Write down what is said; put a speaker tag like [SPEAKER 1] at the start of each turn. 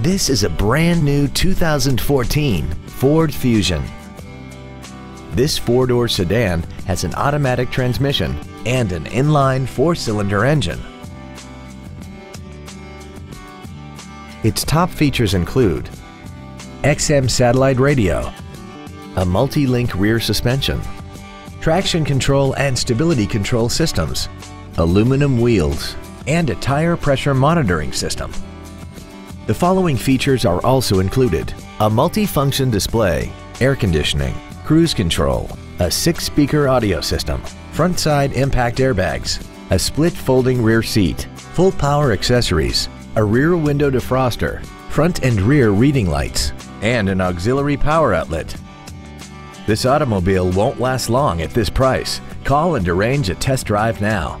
[SPEAKER 1] This is a brand new 2014 Ford Fusion. This four-door sedan has an automatic transmission and an inline four-cylinder engine. Its top features include XM satellite radio, a multi-link rear suspension, traction control and stability control systems, aluminum wheels, and a tire pressure monitoring system. The following features are also included. A multi-function display, air conditioning, cruise control, a six-speaker audio system, front side impact airbags, a split folding rear seat, full power accessories, a rear window defroster, front and rear reading lights, and an auxiliary power outlet. This automobile won't last long at this price. Call and arrange a test drive now.